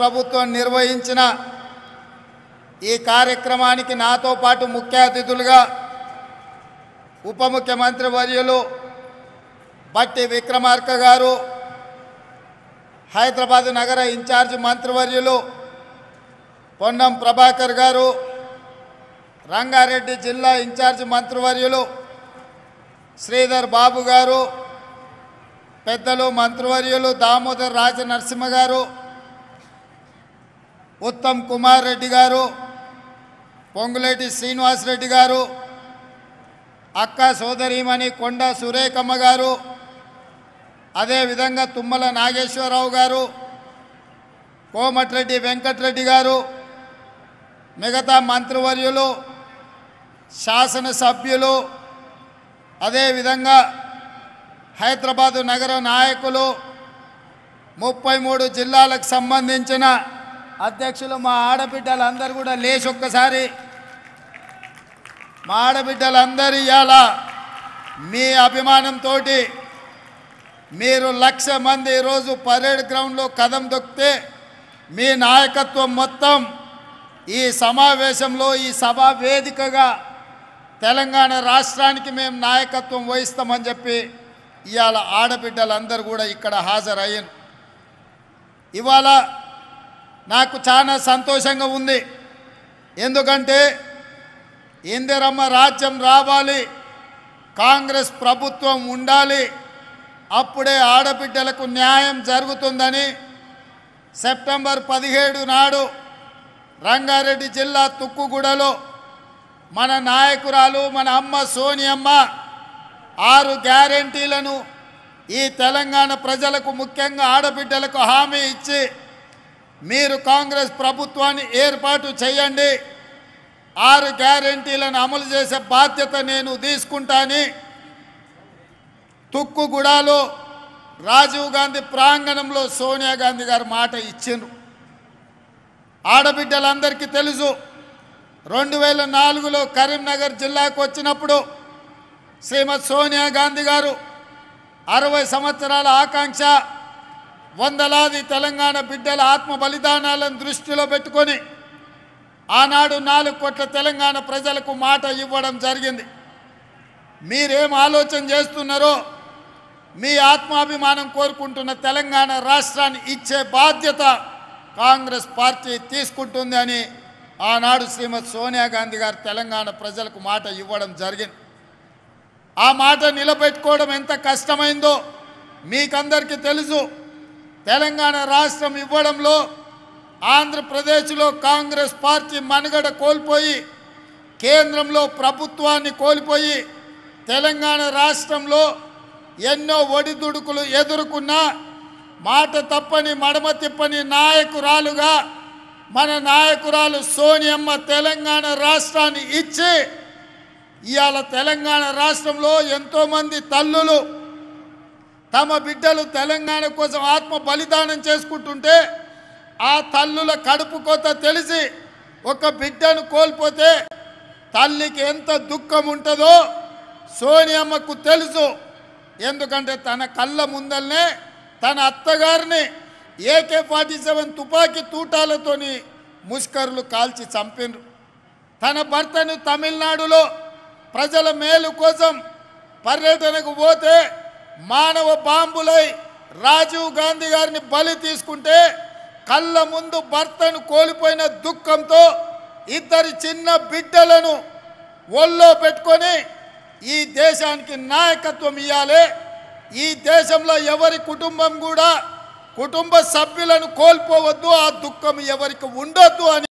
ప్రభుత్వం నిర్వహించిన ఈ కార్యక్రమానికి నాతో పాటు ముఖ్య అతిథులుగా ఉప ముఖ్యమంత్రి వర్యులు బట్టి విక్రమార్క గారు హైదరాబాద్ నగర ఇన్ఛార్జ్ మంత్రివర్యులు పొన్నం ప్రభాకర్ గారు రంగారెడ్డి జిల్లా ఇన్ఛార్జ్ మంత్రివర్యులు శ్రీధర్ బాబు గారు పెద్దలు మంత్రివర్యులు దామోదర్ రాజ నరసింహ గారు ఉత్తమ్ కుమార్ రెడ్డి గారు పొంగులేటి శ్రీనివాసరెడ్డి గారు అక్క సోదరీమణి కొండ సురేఖమ్మ గారు అదేవిధంగా తుమ్మల నాగేశ్వరరావు గారు కోమటిరెడ్డి వెంకటరెడ్డి గారు మిగతా మంత్రివర్యులు శాసనసభ్యులు అదేవిధంగా హైదరాబాదు నగర నాయకులు ముప్పై మూడు జిల్లాలకు సంబంధించిన అధ్యక్షులు మా ఆడబిడ్డలందరూ కూడా లేచి ఒక్కసారి. మా ఆడబిడ్డలందరూ ఇవాళ మీ అభిమానంతో మీరు లక్ష మంది ఈరోజు పరేడ్ గ్రౌండ్లో కదం దొక్కితే మీ నాయకత్వం మొత్తం ఈ సమావేశంలో ఈ సభా వేదికగా తెలంగాణ రాష్ట్రానికి మేము నాయకత్వం వహిస్తామని చెప్పి ఇవాళ ఆడబిడ్డలందరూ కూడా ఇక్కడ హాజరయ్యారు. ఇవాళ నాకు చాలా సంతోషంగా ఉంది. ఎందుకంటే ఇందిరమ్మ రాజ్యం రావాలి కాంగ్రెస్ ప్రభుత్వం ఉండాలి అప్పుడే ఆడబిడ్డలకు న్యాయం జరుగుతుందని సెప్టెంబర్ పదిహేడు నాడు రంగారెడ్డి జిల్లా తుక్కుగూడలో మన నాయకురాలు మన అమ్మ సోనియమ్మ ఆరు గ్యారంటీలను ఈ తెలంగాణ ప్రజలకు ముఖ్యంగా ఆడబిడ్డలకు హామీ ఇచ్చి మీరు కాంగ్రెస్ ప్రభుత్వాన్ని ఏర్పాటు చేయండి. ఆరు గ్యారంటీలను అమలు చేసే బాధ్యత నేను తీసుకుంటాని. తుక్కుగూడలో రాజీవ్ గాంధీ ప్రాంగణంలో సోనియా గాంధీ గారు మాట ఇచ్చిండ్రు. ఆడబిడ్డలందరికీ తెలుసు రెండు వేల నాలుగులో కరీంనగర్ జిల్లాకు వచ్చినప్పుడు శ్రీమతి సోనియా గాంధీ గారు అరవై సంవత్సరాల ఆకాంక్ష వందలాది తెలంగాణ బిడ్డల ఆత్మ బలిదానాలను దృష్టిలో పెట్టుకొని ఆనాడు నాలుగు కోట్ల తెలంగాణ ప్రజలకు మాట ఇవ్వడం జరిగింది. మీరేం ఆలోచన చేస్తున్నారో మీ ఆత్మాభిమానం కోరుకుంటున్న తెలంగాణ రాష్ట్రాన్ని ఇచ్చే బాధ్యత కాంగ్రెస్ పార్టీ తీసుకుంటుంది అని ఆనాడు శ్రీమతి సోనియా గాంధీ గారు తెలంగాణ ప్రజలకు మాట ఇవ్వడం జరిగింది. ఆ మాట నిలబెట్టుకోవడం ఎంత కష్టమైందో మీకందరికీ తెలుసు. తెలంగాణ రాష్ట్రం ఇవ్వడంలో ఆంధ్రప్రదేశ్లో కాంగ్రెస్ పార్టీ మనుగడ కోల్పోయి కేంద్రంలో ప్రభుత్వాన్ని కోల్పోయి తెలంగాణ రాష్ట్రంలో ఎన్నో ఒడిదుడుకులు ఎదుర్కొన్నా మాట తప్పని మడమ తిప్పని నాయకురాలుగా మన నాయకురాలు సోనియమ్మ తెలంగాణ రాష్ట్రాన్ని ఇచ్చి ఇవాళ తెలంగాణ రాష్ట్రంలో ఎంతోమంది తల్లులు తమ బిడ్డలు తెలంగాణ కోసం ఆత్మ బలిదానం చేసుకుంటుంటే ఆ తల్లుల కడుపు కొత్త తెలిసి ఒక బిడ్డను కోల్పోతే తల్లికి ఎంత దుఃఖం ఉంటుందో సోనియమ్మకు తెలుసు. ఎందుకంటే తన కళ్ళ ముందల్నే తన అత్తగారిని ఏకే ఫార్టీ సెవెన్ తుపాకీ తూటాలతోని ముష్కరులు కాల్చి చంపినరు. తన భర్తను తమిళనాడులో ప్రజల మేలు కోసం పర్యటనకు పోతే మానవ బాంబులై రాజీవ్ గాంధీ గారిని బలి తీసుకుంటే కళ్ళ ముందు భర్తను కోల్పోయిన దుఃఖంతో ఇద్దరి చిన్న బిడ్డలను ఒళ్ళో పెట్టుకొని ఈ దేశానికి నాయకత్వం ఇవ్వాలి ఈ దేశంలో ఎవరి కుటుంబం కూడా కుటుంబ సభ్యులను కోల్పోవద్దు ఆ దుఃఖం ఎవరికి ఉండొద్దు అని